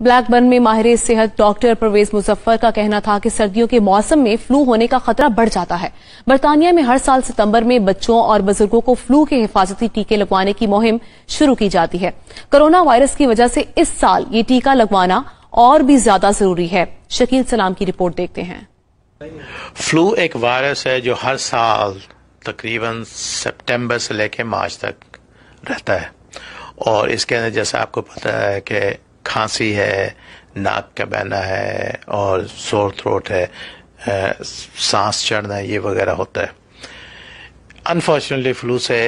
Blackburn में माहिर सेहत डॉक्टर परवेज मुजफ्फर का कहना था कि सर्दियों के मौसम में फ्लू होने का खतरा बढ़ जाता है। बरतानिया में हर साल सितंबर में बच्चों और बुज़ुर्गों को फ्लू के हिफाजती टीके लगवाने की मुहिम शुरू की जाती है। कोरोना वायरस की वजह से इस साल ये टीका लगवाना और भी ज़्यादा ज़रूरी है। शकील सलाम की रिपोर्ट देखते हैं। फ्लू एक वायरस है जो हर साल तकरीबन सितंबर से लेकर मार्च तक रहता है। और इसके अंदर जैसा आपको पता है कि खांसी है, नाक का बहना है और सोर थ्रोट है सांस चढ़ना ये वगैरह होता है। अनफॉर्चुनेटली फ्लू से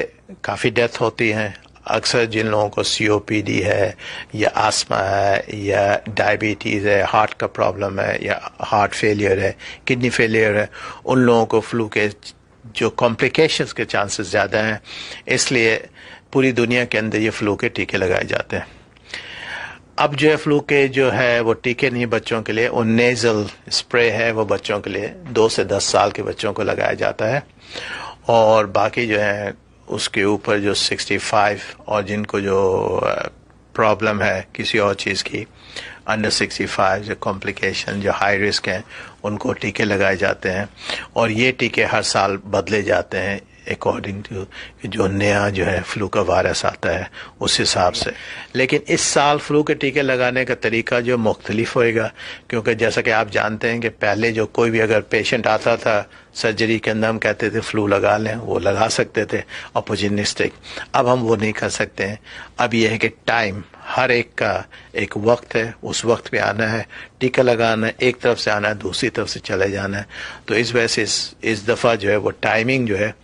काफ़ी डेथ होती है। अक्सर जिन लोगों को सीओपीडी है या आसमा है या डायबिटीज़ है हार्ट का प्रॉब्लम है या हार्ट फेलियर है किडनी फेलियर है, उन लोगों को फ्लू के जो कॉम्प्लिकेशंस के चांसेस ज़्यादा हैं। इसलिए पूरी दुनिया के अंदर ये फ्लू के टीके लगाए जाते हैं। अब जो है फ्लू के जो है वो टीके नहीं बच्चों के लिए, वो नेजल स्प्रे है वो बच्चों के लिए, दो से दस साल के बच्चों को लगाया जाता है। और बाकी जो है उसके ऊपर जो 65 और जिनको जो प्रॉब्लम है किसी और चीज़ की अंडर 65 जो कॉम्प्लिकेशन जो हाई रिस्क हैं, उनको टीके लगाए जाते हैं। और ये टीके हर साल बदले जाते हैं। अकॉर्डिंग टू जो नया जो है फ्लू का वायरस आता है, उस हिसाब से। लेकिन इस साल फ्लू के टीके लगाने का तरीका जो मुख्तलिफ़ होएगा, क्योंकि जैसा कि आप जानते हैं कि पहले जो कोई भी अगर पेशेंट आता था सर्जरी के अंदर हम कहते थे फ्लू लगा लें, वो लगा सकते थे अपोजिनिस्टिक अब हम वो नहीं कर सकते हैं। अब यह है कि टाइम हर एक का एक वक्त है उस वक्त पे आना है टीका लगाना है एक तरफ़ से आना है दूसरी तरफ़ से चले जाना है। तो इस वजह से इस, इस दफ़ा जो है वो टाइमिंग जो है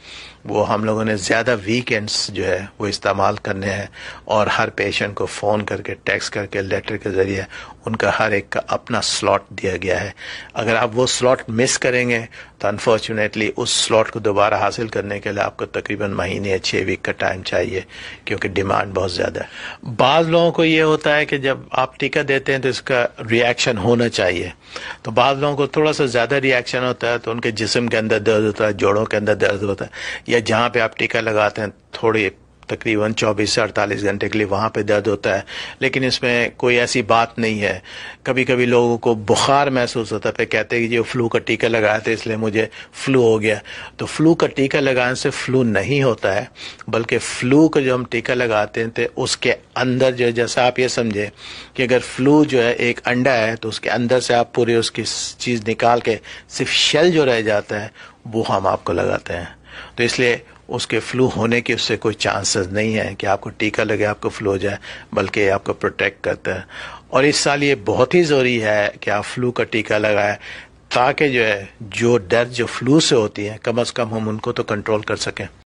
वो हम लोगों ने ज़्यादा वीकेंड्स जो है वो इस्तेमाल करने हैं और हर पेशेंट को फ़ोन करके टेक्स्ट करके लेटर के ज़रिए उनका हर एक का अपना स्लॉट दिया गया है। अगर आप वो स्लॉट मिस करेंगे तो अनफॉर्चुनेटली उस स्लॉट को दोबारा हासिल करने के लिए आपको तकरीबन महीने या छः वीक का टाइम चाहिए, क्योंकि डिमांड बहुत ज़्यादा है। बाज़ लोगों को ये होता है कि जब आप टीका देते हैं तो इसका रिएक्शन होना चाहिए। तो बाज़ लोगों को थोड़ा सा ज़्यादा रिएक्शन होता है तो उनके जिसम के अंदर दर्द होता है, जोड़ों के अंदर दर्द होता है, या जहाँ पे आप टीका लगाते हैं, थोड़ी तकरीबन 24 से 48 घंटे के लिए वहाँ पे दर्द होता है। लेकिन इसमें कोई ऐसी बात नहीं है। कभी कभी लोगों को बुखार महसूस होता है कहते हैं कि जो फ्लू का टीका लगाया था, इसलिए मुझे फ्लू हो गया। तो फ्लू का टीका लगाने से फ्लू नहीं होता है, बल्कि फ्लू का जो हम टीका लगाते हैं तो उसके अंदर जो जैसा आप ये समझे कि अगर फ्लू जो है, एक अंडा है तो उसके अंदर से आप पूरी उसकी चीज़ निकाल के सिर्फ़ शेल जो रह जाता है, वो हम आपको लगाते हैं। तो इसलिए उसके फ्लू होने के उससे कोई चांसेस नहीं है कि आपको टीका लगे, आपको फ्लू हो जाए, बल्कि आपको प्रोटेक्ट करता है। और इस साल ये बहुत ही ज़रूरी है कि आप फ्लू का टीका लगाए, ताकि जो है, जो डर, जो फ्लू से होती है, कम अज़ कम हम उनको तो कंट्रोल कर सकें।